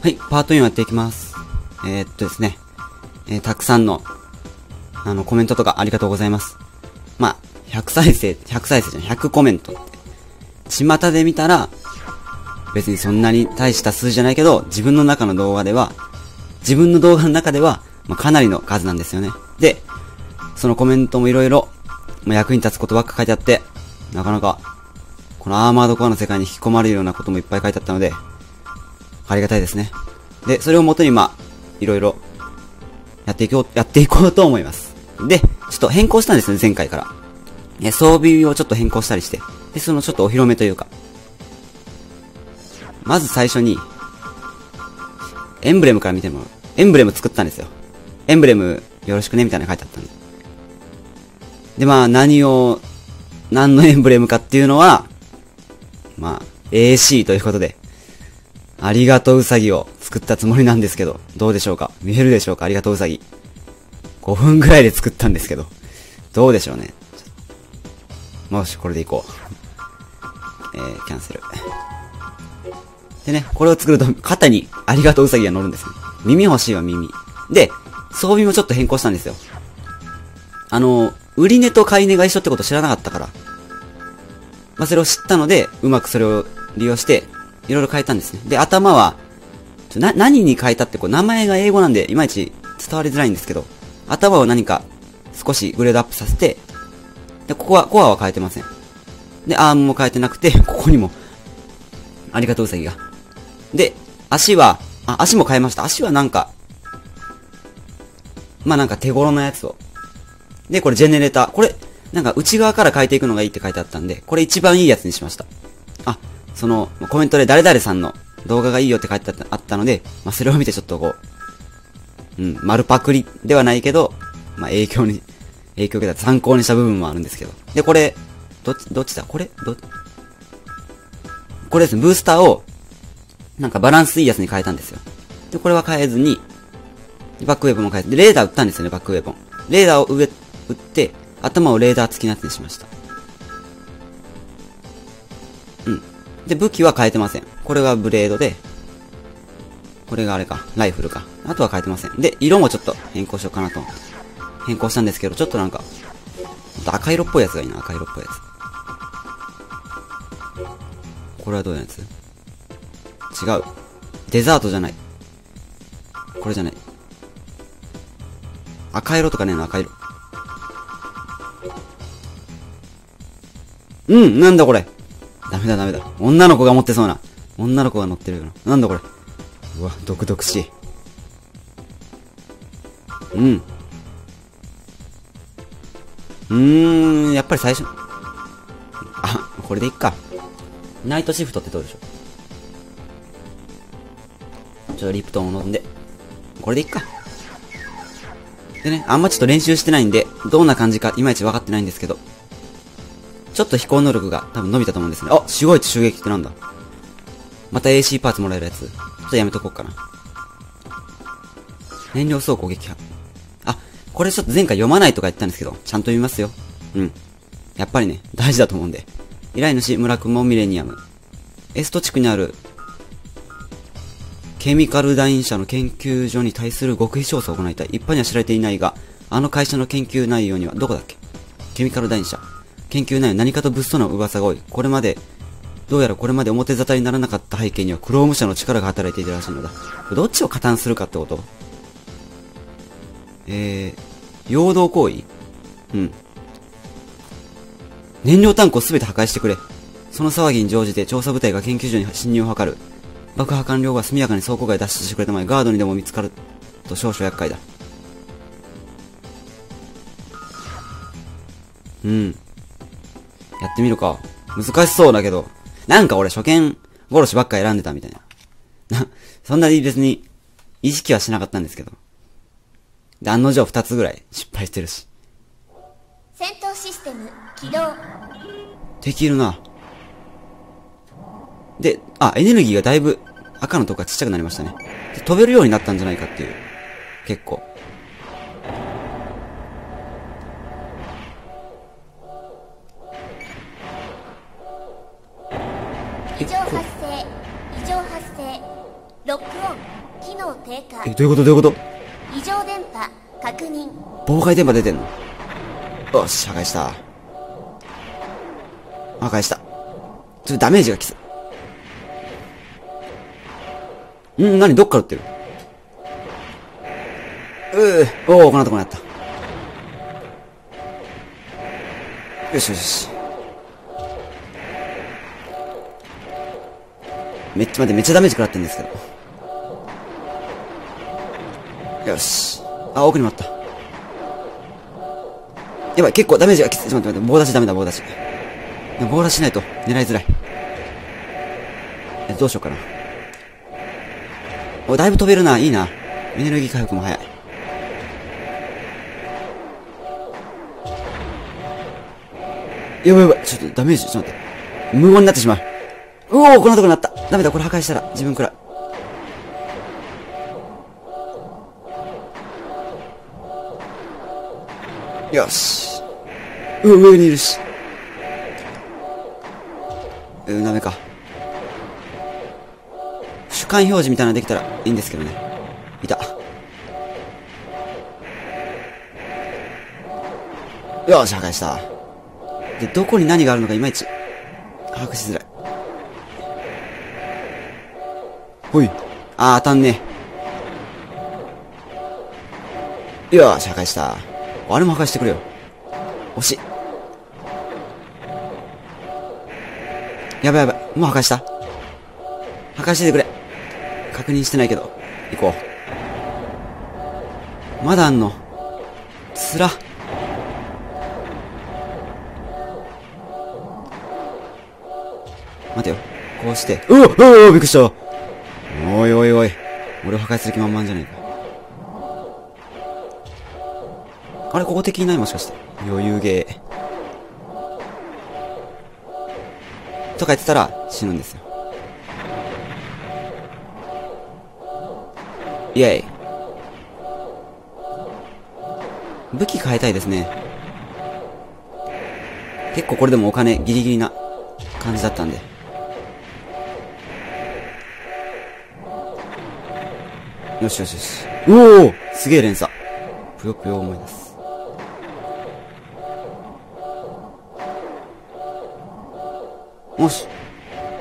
はい、パート4やっていきます。えー、っとですね、えー、たくさんの、あの、コメントとかありがとうございます。まあ、100再生、100再生じゃない、100コメントって。巷で見たら、別にそんなに大した数字じゃないけど、自分の中の動画では、自分の動画の中では、まあ、かなりの数なんですよね。で、そのコメントもいろいろ、まあ、役に立つことばっか書いてあって、なかなか、このアーマードコアの世界に引き込まれるようなこともいっぱい書いてあったので、ありがたいですね。で、それをもとにまあ、いろいろ、やっていこう、やっていこうと思います。で、ちょっと変更したんですね、前回から。え、装備をちょっと変更したりして。で、そのちょっとお披露目というか。まず最初に、エンブレムから見ても。エンブレム作ったんですよ。エンブレムよろしくねみたいな書いてあったんで。で、まあ、何を、何のエンブレムかっていうのは、まあ、AC ということで、ありがとううさぎを作ったつもりなんですけど、どうでしょうか？見えるでしょうか？ありがとううさぎ。5分ぐらいで作ったんですけど、どうでしょうね？もし、これでいこう。えー、キャンセル。でね、これを作ると、肩にありがとううさぎが乗るんですね。耳欲しいわ、耳。で、装備もちょっと変更したんですよ。あの、売値と買い値が一緒ってこと知らなかったから。まあ、それを知ったので、うまくそれを利用して、いろいろ変えたんですね。で、頭は、な、何に変えたって、こう、名前が英語なんで、いまいち伝わりづらいんですけど、頭を何か、少しグレードアップさせて、で、ここは、コアは変えてません。で、アームも変えてなくて、ここにも、ありがとううさぎが。で、足は、あ、足も変えました。足はなんか、まあなんか手頃なやつを。で、これジェネレーター。これ、なんか内側から変えていくのがいいって書いてあったんで、これ一番いいやつにしました。あ、その、コメントで誰々さんの動画がいいよって書いてあったので、まあそれを見てちょっとこう、うん、丸パクリではないけど、まあ影響に、影響を受けた参考にした部分もあるんですけど。で、これ、どっち、どっちだ？これ？ど、これですね、ブースターを、なんかバランスいいやつに変えたんですよ。で、これは変えずに、バックウェポンも変えて、で、レーダー撃ったんですよね、バックウェポン。レーダーを上、撃って、頭をレーダー付きのやつにしました。で、武器は変えてません。これがブレードで、これがあれか、ライフルか。あとは変えてません。で、色もちょっと変更しようかなと。変更したんですけど、ちょっとなんか、赤色っぽいやつがいいな、赤色っぽいやつ。これはどういうやつ？違う。デザートじゃない。これじゃない。赤色とかねえの赤色。うん、なんだこれ。ダメだダメだ。女の子が持ってそうな。女の子が乗ってるよな。なんだこれ。うわ、毒々しい。うん。うーん、やっぱり最初。あ、これでいっか。ナイトシフトってどうでしょうちょっとリプトンを飲んで。これでいっか。でね、あんまちょっと練習してないんで、どんな感じかいまいち分かってないんですけど。ちょっと飛行能力が多分伸びたと思うんですね。あ、すごい襲撃ってなんだまた AC パーツもらえるやつ。ちょっとやめとこうかな。燃料倉庫撃破。あ、これちょっと前回読まないとか言ったんですけど、ちゃんと読みますよ。うん。やっぱりね、大事だと思うんで。依頼主、村雲ミレニアム。エスト地区にある、ケミカルダイン社の研究所に対する極秘調査を行いたい。一般には知られていないが、あの会社の研究内容には、どこだっけ？ケミカルダイン社。研究内容何かと物騒な噂が多い。これまで、どうやらこれまで表沙汰にならなかった背景にはクローム社の力が働いているらしいのだ。どっちを加担するかってこと？えー、陽動行為？うん。燃料タンクをすべて破壊してくれ。その騒ぎに乗じて調査部隊が研究所に侵入を図る。爆破完了後は速やかに倉庫外脱出してくれたまえ、ガードにでも見つかると少々厄介だ。うん。やってみるか。難しそうだけど。なんか俺初見殺しばっか選んでたみたいな。な、そんなに別に意識はしなかったんですけど。で、案の定二つぐらい失敗してるし。戦闘システム起動できるな。で、あ、エネルギーがだいぶ赤のとこがちっちゃくなりましたね。で飛べるようになったんじゃないかっていう。結構。え、どういうことどういうこと？異常電波確認妨害電波出てんの？よし、破壊した。破壊した。ちょっとダメージがきつい。ん？何？どっから撃ってる？うぅ、おお、こんなとこにあった。よしよしよし。めっちゃ待って、めっちゃダメージ食らってんですけど。よし。あ、奥にもあった。やばい、結構ダメージがきつい。ちょっと待って、棒出しダメだ、棒出し。棒出ししないと狙いづらい。どうしようかな。お、だいぶ飛べるな。いいな。エネルギー回復も早い。やばいやばい。ちょっとダメージ、ちょっと待って。無言になってしまう。うおー、こんなとこになった。ダメだ、これ破壊したら自分くらよし。うわ、上にいるし。うん、ダメか。主観表示みたいなのできたらいいんですけどね。いた。よし、破壊した。で、どこに何があるのかいまいち、把握しづらい。ほい。あー、当たんねえ。よし、破壊した。あれも破壊してくれよ。惜しい。やばいやばい。もう破壊した破壊しててくれ。確認してないけど。行こう。まだあんの？つら。待てよ。こうして。うわうわびっくりした。おいおいおい。俺を破壊する気満々じゃねえか。あれ、ここ敵いないもしかして。余裕ゲー。とか言ってたら死ぬんですよ。イェイ。武器変えたいですね。結構これでもお金ギリギリな感じだったんで。よしよしよし。おおすげえ連鎖。ぷよぷよ思い出す。よし。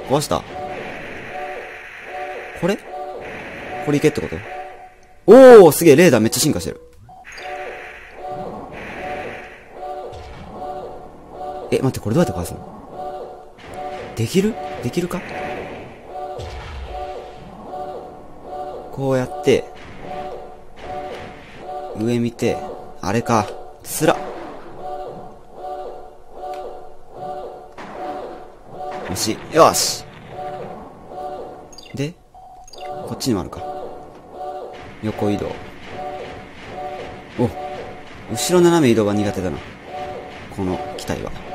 壊した？これ？これいけってこと？おーすげえ、レーダーめっちゃ進化してる。え、待って、これどうやって壊すの？できる？できるか？こうやって、上見て、あれか、つら。よし、よし。で、こっちにもあるか。横移動。お、後ろ斜め移動は苦手だな。この機体は。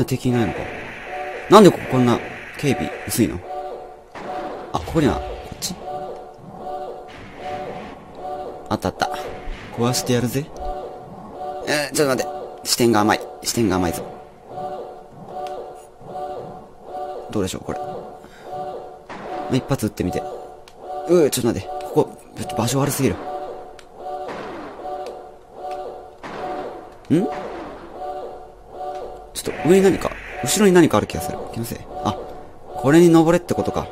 には敵いないのか？なんでここんな警備薄いの？あ、ここには、こっち？あったあった。壊してやるぜ。えー、ちょっと待って。視点が甘い。視点が甘いぞ。どうでしょう、これ。まあ一発撃ってみて。うー、ちょっと待って。ここ、ちょっと場所悪すぎる。ん？ちょっと上に何か、後ろに何かある気がする。気のせい。あ、これに登れってことか。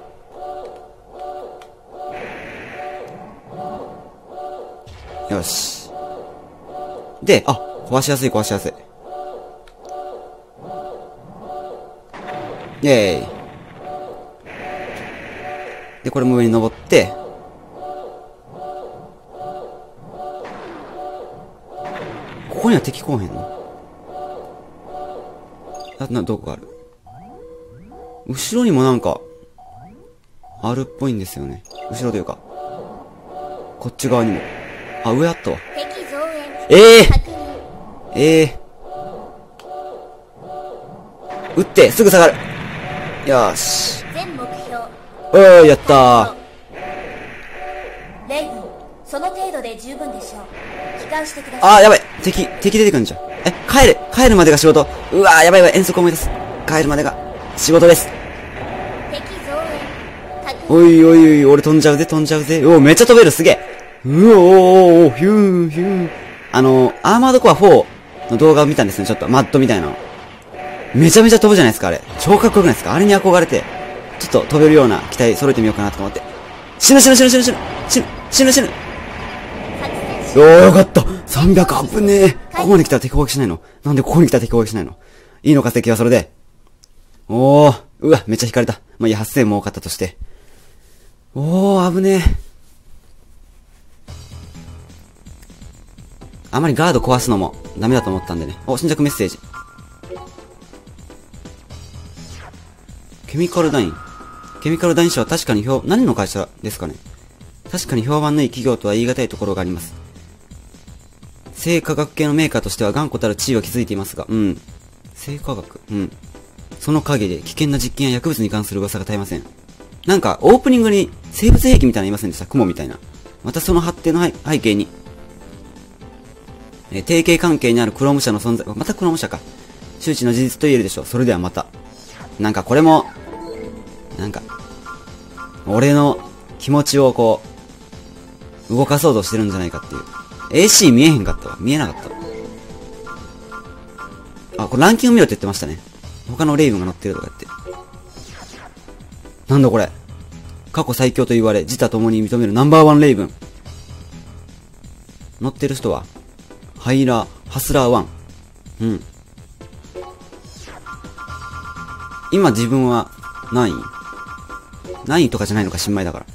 よし。で、あ、壊しやすい壊しやすい。イェーイ。で、これも上に登って、ここには敵来おへんの？あ、な、どこがある？後ろにもなんか、あるっぽいんですよね。後ろというか、こっち側にも。あ、上あったわ。ええ確認ええ撃って、すぐ下がる。よし。全目標おー、やったレイブンその程度で十分でしょう帰還してくだー。さいあー、やばい。敵、敵出てくるんじゃん。え、帰る。帰るまでが仕事。うわー、やばいやばい。遠足思い出す。帰るまでが仕事です。おいおいおい、俺飛んじゃうぜ、飛んじゃうぜ。おー、めっちゃ飛べる、すげえ。うおーおーヒュー、ヒュー。あの、アーマードコア4の動画を見たんですね、ちょっと、マットみたいなの。めちゃめちゃ飛ぶじゃないですか、あれ。超かっこよくないですか？あれに憧れて、ちょっと飛べるような機体揃えてみようかなと思って。死ぬ死ぬ死ぬ死ぬ死ぬ死ぬ死ぬ死ぬ作戦おー、よかった !300 危ねえここまで来たら敵攻撃しないのなんでここに来たら敵攻撃しないの？いいのか、敵はそれで。おー、うわ、めっちゃ引かれた。まあ、いいや、8000も多かったとして。おー、危ねえ。あまりガード壊すのもダメだと思ったんでね。お、新着メッセージ。ケミカルダイン。ケミカルダイン社は確かに評、何の会社ですかね確かに評判のいい企業とは言い難いところがあります。生化学系のメーカーとしては頑固たる地位を築いていますが、うん。生化学？うん。その陰で危険な実験や薬物に関する噂が絶えません。なんか、オープニングに生物兵器みたいなのいませんでした？雲みたいな。またその発展の背景に、えー提携関係にあるクローム社の存在、またクローム社か。周知の事実と言えるでしょう。それではまた。なんかこれも、なんか、俺の気持ちをこう、動かそうとしてるんじゃないかっていう。AC 見えへんかったわ。見えなかった。あ、これランキング見ろって言ってましたね。他のレイブンが乗ってるとか言って。なんだこれ。過去最強と言われ、自他共に認めるナンバーワンレイブン。乗ってる人は、ハイラー、ハスラーワン。うん。今自分は何位？何位とかじゃないのか新米だから。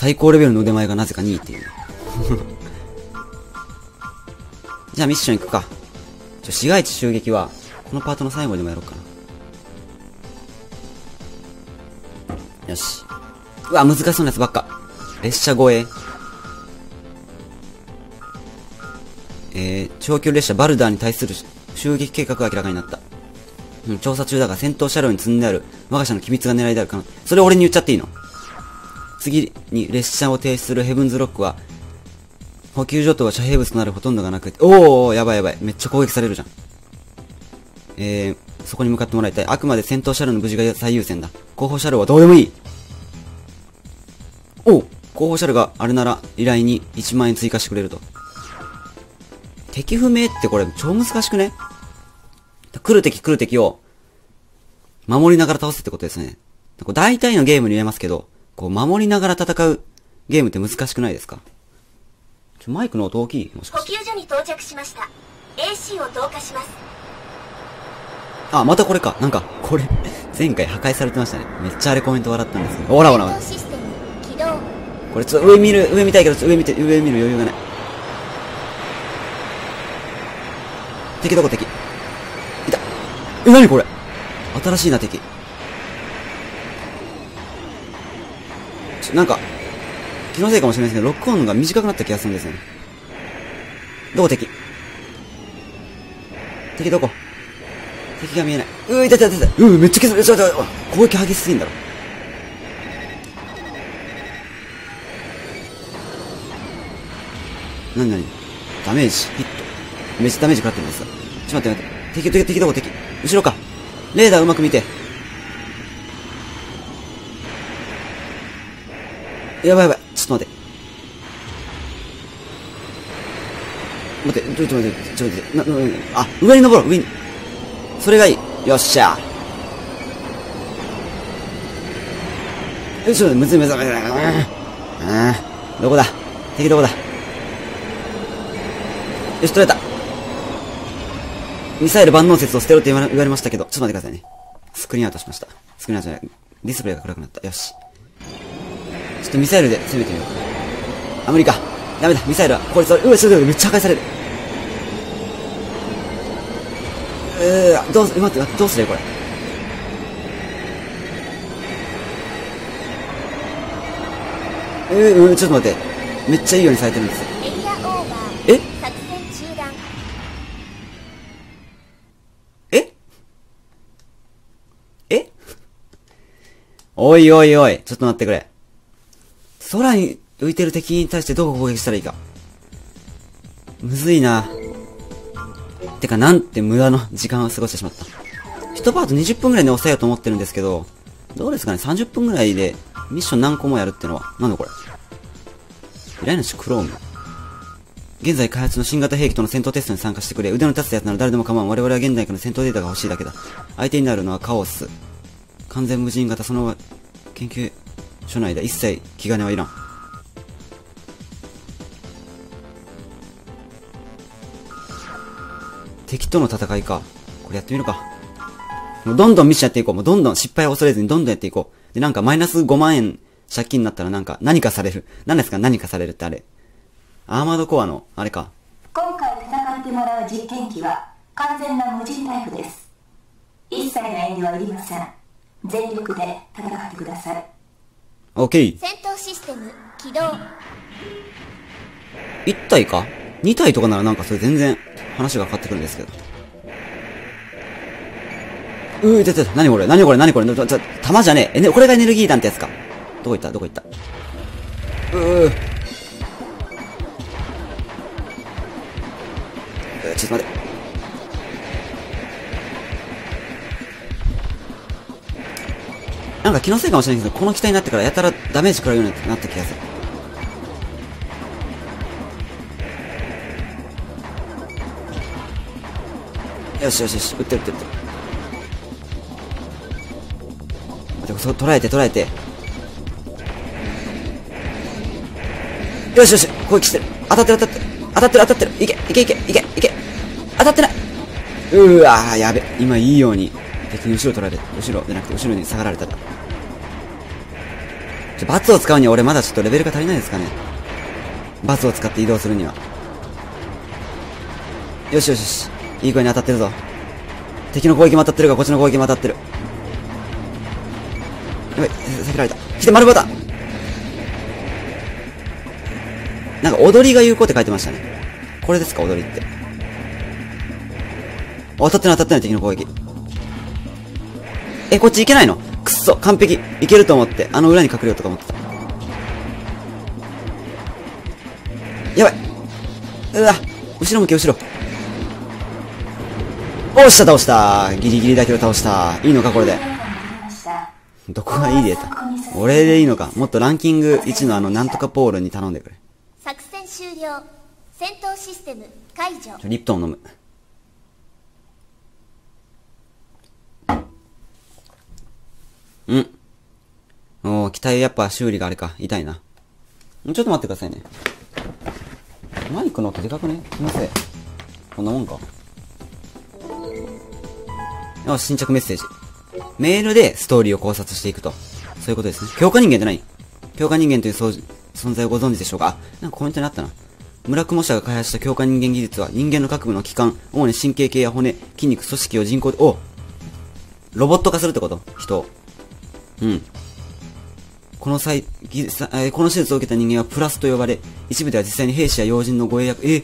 最高レベルの腕前がなぜか2位っていう。じゃあミッション行くか。ちょ、市街地襲撃は、このパートの最後でもやろうかな。よし。うわ、難しそうなやつばっか。列車護衛。えー、長距離列車バルダーに対する襲撃計画が明らかになった。うん、調査中だが戦闘車両に積んである我が社の機密が狙いであるかな。それ俺に言っちゃっていいの？次に列車を停止するヘブンズロックは、補給所とは遮蔽物となるほとんどがなくて、おーおやばいやばい。めっちゃ攻撃されるじゃん。えー、そこに向かってもらいたい。あくまで戦闘車両の無事が最優先だ。後方車両はどうでもいい。おう後方車両があれなら依頼に1万円追加してくれると。敵不明ってこれ超難しくね？来る敵来る敵を守りながら倒すってことですね。大体のゲームに言えますけど、こう守りながら戦うゲームって難しくないですか？ちょマイクの音大きい？もしかして。補給所に到着しました AC を投下しますあ、またこれか。なんか、これ、前回破壊されてましたね。めっちゃあれコメント笑ったんですけど。ほらほらほらこれちょっと上見る、上見たいけど、ちょっと上見て、上見る余裕がない。敵どこ敵？いた。え、なにこれ？新しいな敵。ちょなんか、気のせいかもしれないですけど、ロックオンが短くなった気がするんですよね。どこ敵？敵どこ？敵が見えない。うー、いたいたいたいた。うー、めっちゃ削れ、ちょ、ちょ、攻撃激しすぎんだろ。なになに？ダメージ、ヒット。めっちゃダメージ食らってるんですよ。ちょっと待って待って。敵、敵、敵どこ？敵。後ろか。レーダーうまく見て。やばいやばい。ちょっと待って。待って、ちょっと待って、ちょっと待って。な、な、なあ、上に登ろう、上に。それがいい。よっしゃ。よいしょ、むずいむずいむずい。うん。どこだ？敵どこだ？よし、取れた。ミサイル万能説を捨てろって言われましたけど、ちょっと待ってくださいね。スクリーンアウトしました。スクリーンアウトじゃない。ディスプレイが暗くなった。よし。ちょっとミサイルで攻めてみよう。かあ無理かダメだ。ミサイルは。これそれうわちょっとめっちゃ破壊される。えー、どうす待って待ってどうするこれ？えー、うん、ちょっと待って。めっちゃいいようにされてるんですえ？え？え？おいおいおい、ちょっと待ってくれ。空に浮いてる敵に対してどう攻撃したらいいか。むずいな。てか、なんて無駄の時間を過ごしてしまった。一パート20分くらいで抑えようと思ってるんですけど、どうですかね ?30 分くらいでミッション何個もやるってのは。なんだこれ？依頼主クローム。現在開発の新型兵器との戦闘テストに参加してくれ。腕の立つやつなら誰でも構わん。我々は現代からの戦闘データが欲しいだけだ。相手になるのはカオス。完全無人型、その研究所内で一切気兼ねはいらん。敵との戦いか。これやってみるか。もうどんどんミッションやっていこう。もうどんどん失敗を恐れずにどんどんやっていこう。で、なんかマイナス5万円借金になったらなんか何かされる。何ですか？何かされるってあれ。アーマードコアの、あれか。今回戦ってもらう実験機は完全な無人タイプです一切の遠慮はいりません全力で戦ってくださいオッケー。戦闘システム起動1体か ?2 体とかならなんかそれ全然話が変わってくるんですけど。うー、ちょ、ちょ、何これ？何これ？何これ？ちょ、弾じゃねえ。え、ね、これがエネルギー弾ってやつか。どこ行った？どこ行った？うーちょっと待って。なんか気のせいかもしれないけど、この機体になってからやたらダメージ食らうようになった気がする。よしよしよし、撃ってる撃ってる撃ってる。でもそ捉えて捉えて。よしよし、攻撃してる。当たってる当たってる。当たってる当たってる。いけ、いけいけ、いけ、いけ。当たってないうわー、やべ。今いいように、敵に後ろ取られて、後ろじゃなくて後ろに下がられた。ちょ、罰を使うには俺まだちょっとレベルが足りないですかね。罰を使って移動するには。よしよしよし。いい声に当たってるぞ。敵の攻撃も当たってるが、こっちの攻撃も当たってる。やばい、避けられた。来て、丸ボタンなんか踊りが有効って書いてましたね。これですか、踊りって。当たってない当たってない敵の攻撃。え、こっち行けないの？くっそ、完璧。いけると思って、あの裏に隠れようとか思ってた。やばい。うわ、後ろ向け、後ろ。押した、倒した。ギリギリだけど倒した。いいのか、これで。どこがいいデータ？俺でいいのか。もっとランキング1のあの、なんとかポールに頼んでくれ。作戦終了戦闘システム解除リプトン飲む。うん。おー、機体やっぱ修理があれか。痛いな。ちょっと待ってくださいね。マイクの音でかくね？すいません。こんなもんか。よし、新着メッセージ。メールでストーリーを考察していくと。そういうことですね。強化人間って何？強化人間という存在をご存知でしょうか？あ、なんかコメントにあったな。村雲社が開発した強化人間技術は人間の各部の器官、主に神経系や骨、筋肉、組織を人工で、おロボット化するってこと？人を。うん。この際、ぎさえこの手術を受けた人間はプラスと呼ばれ、一部では実際に兵士や要人の護衛役、え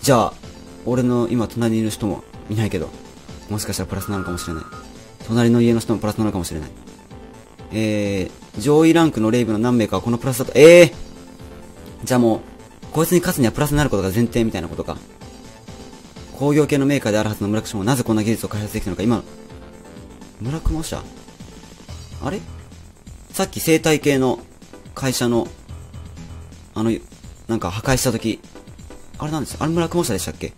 じゃあ、俺の今隣にいる人もいないけど、もしかしたらプラスなのかもしれない。隣の家の人もプラスなのかもしれない。えー、上位ランクのレイブの何名かはこのプラスだと、えー、じゃあもう、こいつに勝つにはプラスになることが前提みたいなことか。工業系のメーカーであるはずの村雲もなぜこんな技術を開発できたのか、今の、村雲社？あれ？さっき生態系の会社の、あの、なんか破壊したとき、あれなんです？あれ村雲社でしたっけ？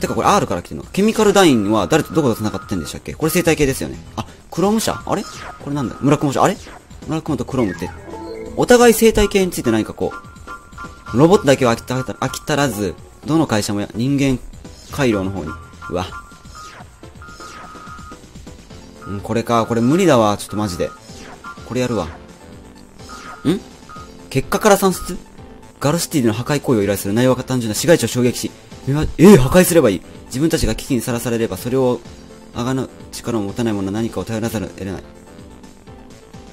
てかこれ R から来てるの？ケミカルダインは誰とどこと繋がってんでしたっけ？これ生態系ですよね。あ、クローム社？あれ？これなんだ？村雲社？あれ？村雲とクロームって、お互い生態系について何かこう、ロボットだけは飽きた飽き足らず、どの会社もや人間回路の方に、うわ。うん、これか、これ無理だわ、ちょっとマジで。これやるわ。ん？結果から算出？ガルシティでの破壊行為を依頼する内容が単純な市街地を衝撃し、えー、破壊すればいい。自分たちが危機にさらされれば、それを、あがぬ力を持たない者は何かを頼らざるを得ない。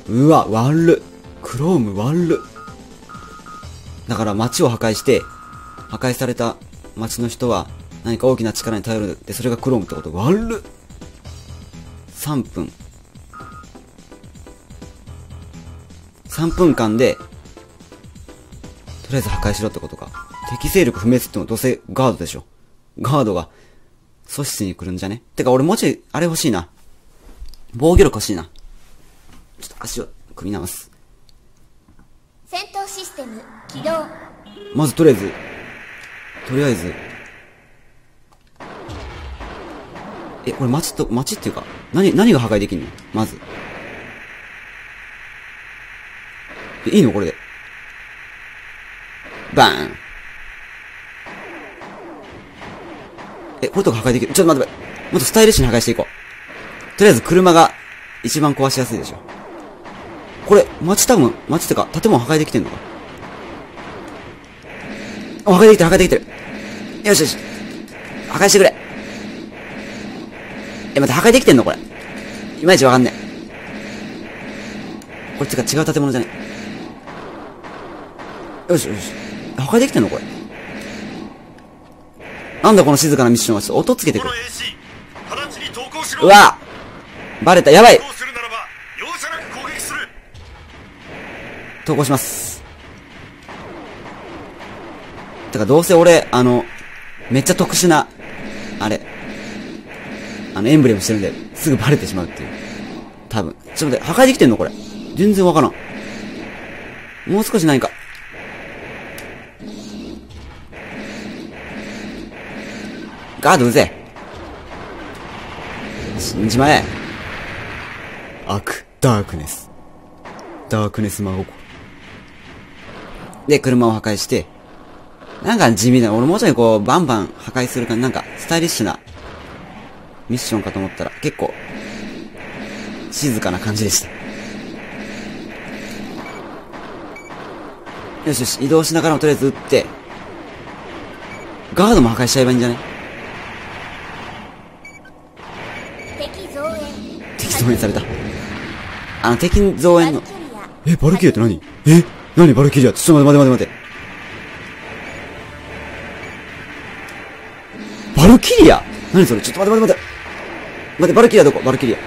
うわ、悪っ。クローム悪っ。だから街を破壊して、破壊された街の人は何か大きな力に頼る。で、それがクロームってこと。悪っ。3分。3分間で、とりあえず破壊しろってことか。敵勢力不滅ってもどうせガードでしょ。ガードが阻止しに来るんじゃねてか俺もうちょい、あれ欲しいな。防御力欲しいな。ちょっと足を組み直す。戦闘システム起動まずとりあえず、とりあえず、え、これ街と、街っていうか、何、何が破壊できんの？まず。いいの？これで。バーン。え、これとか破壊できる？ちょっと待って待って。もっとスタイリッシュに破壊していこう。とりあえず車が一番壊しやすいでしょ。これ、街多分、街ってか、建物破壊できてんのか？あ破壊できてる、破壊できてる。よしよし。破壊してくれ。え、待って、破壊できてんのこれ。いまいちわかんねえ。これつか違う建物じゃねえ。よしよし。破壊できてんのこれ。なんだこの静かなミッションは。ちょっと音つけてくこのれ。AC 直ちに投降しろうわバレた。やばい投降するならば容赦なく攻撃する投稿します。てか、どうせ俺、あの、めっちゃ特殊な、あれ、あの、エンブレムしてるんで、すぐバレてしまうっていう。多分。ちょっと待って、破壊できてんのこれ。全然わからん。もう少し何か。ガードうぜ。死んじまえ。悪、ダークネス。ダークネス真心。で、車を破壊して、なんか地味だ。俺もうちょいこう、バンバン破壊するかなんか、スタイリッシュな、ミッションかと思ったら、結構、静かな感じでした。よしよし、移動しながらもとりあえず撃って、ガードも破壊しちゃえばいいんじゃね？敵増援敵増援された。あの、敵増援のえ、バルキリアって何？え何バルキリアちょっと待って待って待って待って。バルキリア？何それ？ちょっと待って待って待って。待って、バルキリアどこ？バルキリア。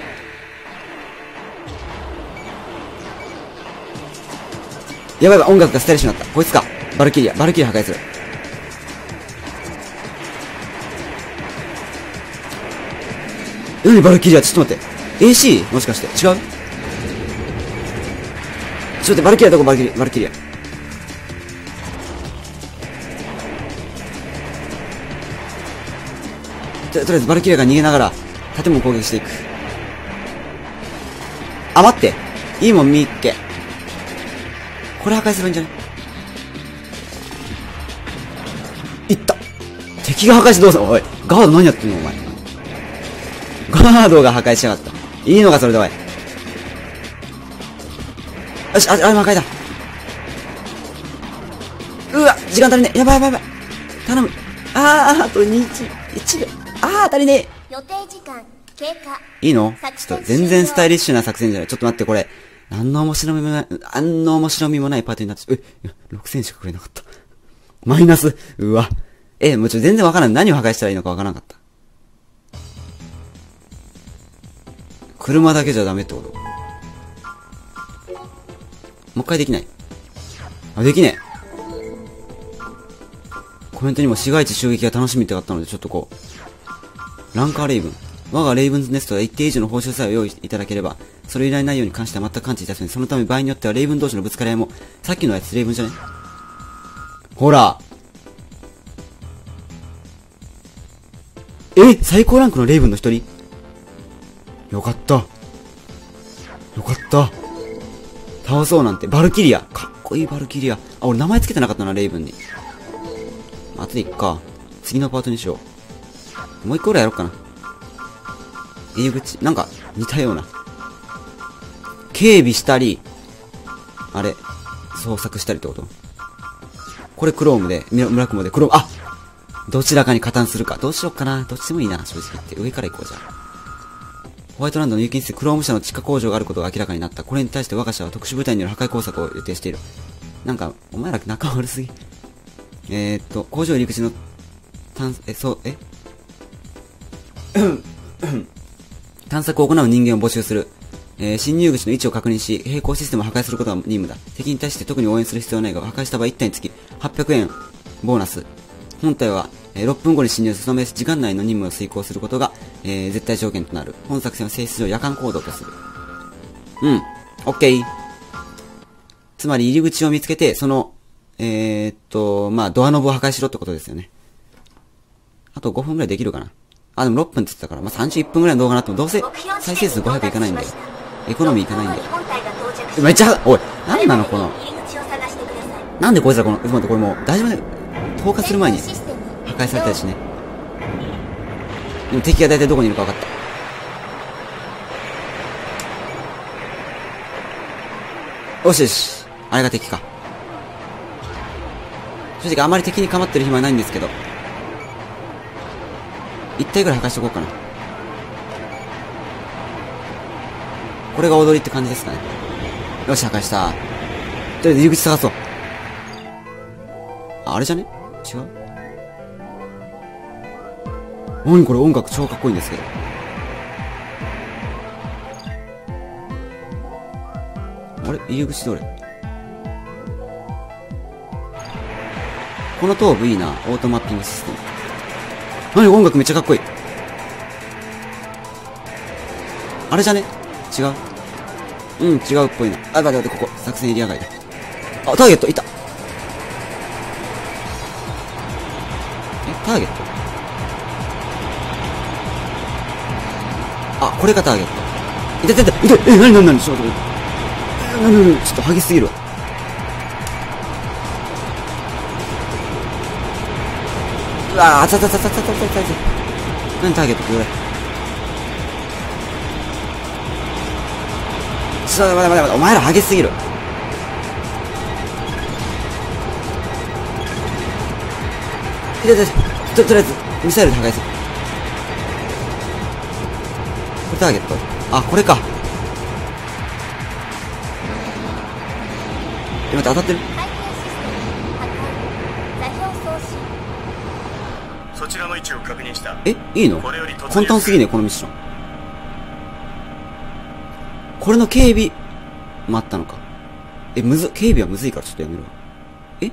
やばいやばい、音楽がスタイリッシュになった。こいつか。バルキリア。バルキリア破壊する。何バルキリアちょっと待って。AC? もしかして。違う？ちょっと待って、バルキリアどこ？バルキリア、バルキリア。ととりあえずバルキリアが逃げながら、建物攻撃していく。あ、待って。いいもん見っけ。これ破壊するんじゃねい？いった。敵が破壊してどうすんおい。ガード何やってんの？お前。ガードが破壊しやがった。いいのかそれでおい。よし、あ、あれも破壊だ。うわ、時間足りねえ。やばいやばいやばい。頼む。あー、あと2、1秒。あー、足りねえ。いいの？作ちょっと全然スタイリッシュな作戦じゃない。ちょっと待って、これ。何の面白みもない、あんの面白みもないパーティーになってし、え、いや6000しかくれなかった。マイナス。うわ。え、もうちょ、全然わからん。何を破壊したらいいのかわからなかった。車だけじゃダメってこと？もう一回できない。あ、できねえ。コメントにも市街地襲撃が楽しみってあったので、ちょっとこう、ランカーレイブン。我がレイブンズネストは一定以上の報酬さえを用意いただければ、それ依頼内容に関しては全く感知いたしませ。そのため場合によってはレイブン同士のぶつかり合いも、さっきのやつレイブンじゃねほらえ？最高ランクのレイブンの一人？よかった。よかった。倒そうなんて。バルキリア。かっこいいバルキリア。あ、俺名前つけてなかったな、レイブンに。まあ後でいっか。次のパートにしよう。もう一個ぐらいやろうかな。入り口、なんか、似たような。警備したり、あれ、捜索したりってこと？これクロームで、ミラブラックモで、クローム、あどちらかに加担するか。どうしようかな。どっちでもいいな、正直言って。上から行こう、じゃあ。ホワイトランドの有機室でクローム社の地下工場があることが明らかになった。これに対して我が社は特殊部隊による破壊工作を予定している。なんか、お前ら仲悪すぎ。えー、っと、工場入り口の、探、え、そう、え？探索を行う人間を募集する。えー侵入口の位置を確認し、並行システムを破壊することが任務だ。敵に対して特に応援する必要はないが、破壊した場合1体につき800円ボーナス。本体は、えー6分後に侵入し、その時間内の任務を遂行することが、えー絶対条件となる。本作戦は性質上夜間行動とする。うん。オッケー。つまり入り口を見つけて、その、えー、っと、まあ、ドアノブを破壊しろってことですよね。あと5分くらいできるかな。あ、でも6分って言ってたから、まあ、31分くらいの動画になっても、どうせ再生数500いかないんで、エコノミーいかないんで。めっちゃ、おい、なんなのこの、なんでこいつらこの、待って、これもう、大丈夫？投下する前に破壊されたりしね。でも敵が大体どこにいるか分かった。よしよし。あれが敵か。正直あまり敵に構ってる暇はないんですけど。一体ぐらい破壊しとこうかな。これが踊りって感じですかね。よし、破壊した。とりあえず入り口探そう。ああれじゃね？違う？何これ音楽超かっこいいんですけど。あれ？入り口どれ？この頭部いいな。オートマッピングシステム。何音楽めっちゃかっこいい。あれじゃね？違ううん、違うっぽいな。あ、待って待って、ここ。作戦エリア外だ。あ、ターゲットいた。え、ターゲット？あ、これがターゲット。いたいたいたいたえ、なになになにちょっと待って。えなになにちょっと激しすぎるわ。うわー、あたたたたたたたたた。何ターゲットこれ。ちょっと待って待って待って、お前ら激しすぎる。いたいたいたと、とりあえず、ミサイルで破壊する。これターゲットあ、これか。え、待って、当たってるちらの位置を確認したえいいの？これより突入簡単すぎねこのミッション。これの警備、もあったのか？え、むず、警備はむずいからちょっとやめるわ。え？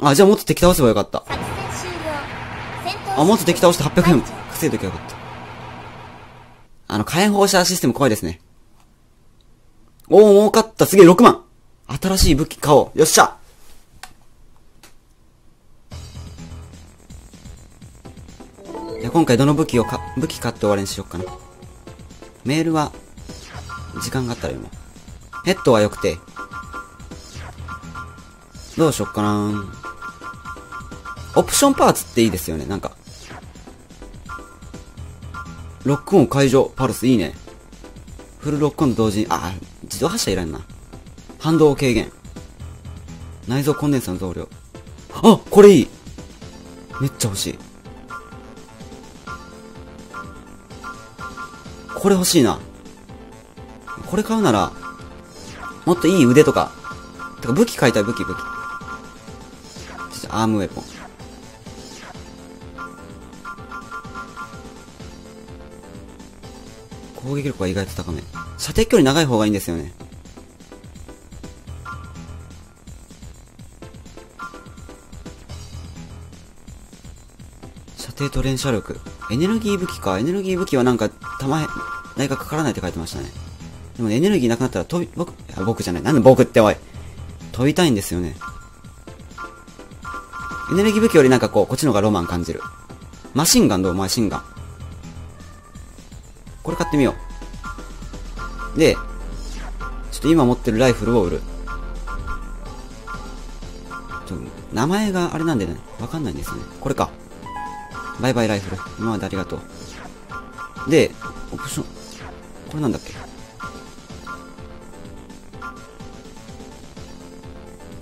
あ、じゃあもっと敵倒せばよかった。あ、もっと敵倒して800円稼いときゃよかった。あの、火炎放射システム怖いですね。おー、儲かった。すげえ、6万。新しい武器買おう。よっしゃじゃあ今回どの武器をか、武器買って終わりにしようかな。メールは、時間があったら読もう。ヘッドは良くて。どうしよっかなオプションパーツっていいですよね、なんか。ロックオン解除、パルスいいね。フルロックオン同時に、あ、自動発射いらんな。反動軽減。内蔵コンデンサの増量。あ、これいいめっちゃ欲しい。これ欲しいな。これ買うなら、もっといい腕とか、てか武器買いたい武器武器。ちょアームウェポン。攻撃力が意外と高め。射程距離長い方がいいんですよね。射程と連射力。エネルギー武器か。エネルギー武器はなんか、弾、何かかからないって書いてましたね。でも、エネルギーなくなったら飛び、僕、いや僕じゃない。なんで僕っておい。飛びたいんですよね。エネルギー武器よりなんかこう、こっちの方がロマン感じる。マシンガンどう？マシンガン。これ買ってみよう。で、ちょっと今持ってるライフルを売る。ちょ名前があれなんでね、わかんないんですよね。これか。バイバイライフル。今までありがとう。で、オプション。これなんだっけ？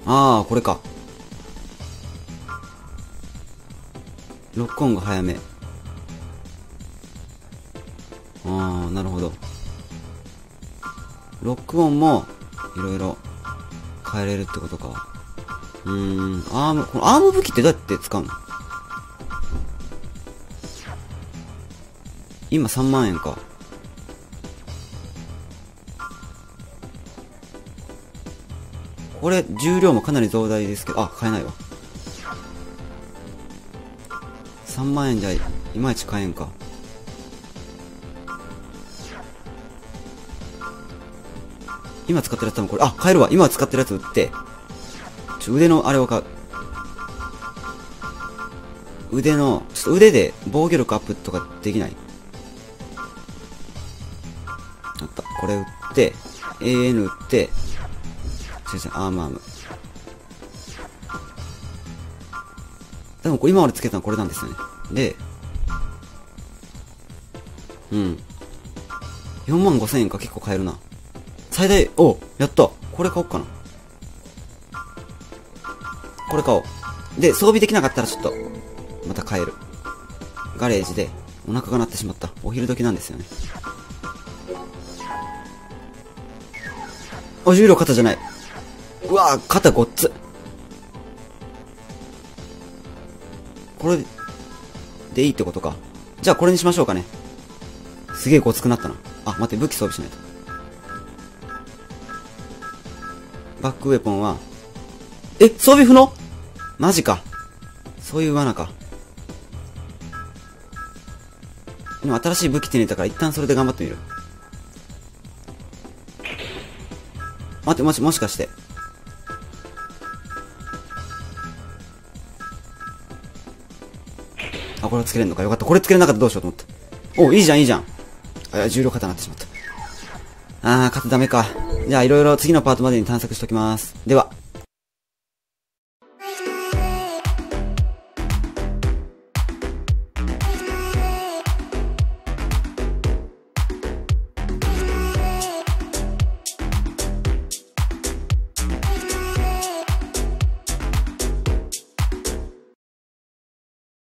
ああ、これか。ロックオンが早め。ああ、なるほど。ロックオンも、いろいろ、変えれるってことか。うーん、アーム、このアーム武器ってどうやって使うの？今3万円か。これ、重量もかなり増大ですけど、あ、買えないわ。3万円じゃ、いまいち買えんか。今使ってるやつ多分これ、あ、買えるわ。今使ってるやつ売って、ちょ、腕のあれを買う。腕の、ちょっと腕で防御力アップとかできない？あった。これ売って、AN 売って、先生、アームアーム。でもこれ今俺つけたのこれなんですよね。で、うん。4万5千円か結構買えるな。最大、おやったこれ買おっかな。これ買おう。で、装備できなかったらちょっと、また帰る。ガレージで、お腹が鳴ってしまった。お昼時なんですよね。あ、重量肩じゃない。うわ肩ごっつ。これ、でいいってことか。じゃあこれにしましょうかね。すげえごつくなったな。あ、待って、武器装備しないと。バックウェポンは、え、装備不能？マジか。そういう罠か。今新しい武器手に入れたから一旦それで頑張ってみる。待って、もし、もしかして。これつけれるのか？よかった。これつけれなかったらどうしようと思った。お、いいじゃん、いいじゃん。あ、重量肩になってしまった。あー、肩ダメか。じゃあ、いろいろ次のパートまでに探索しておきます。では。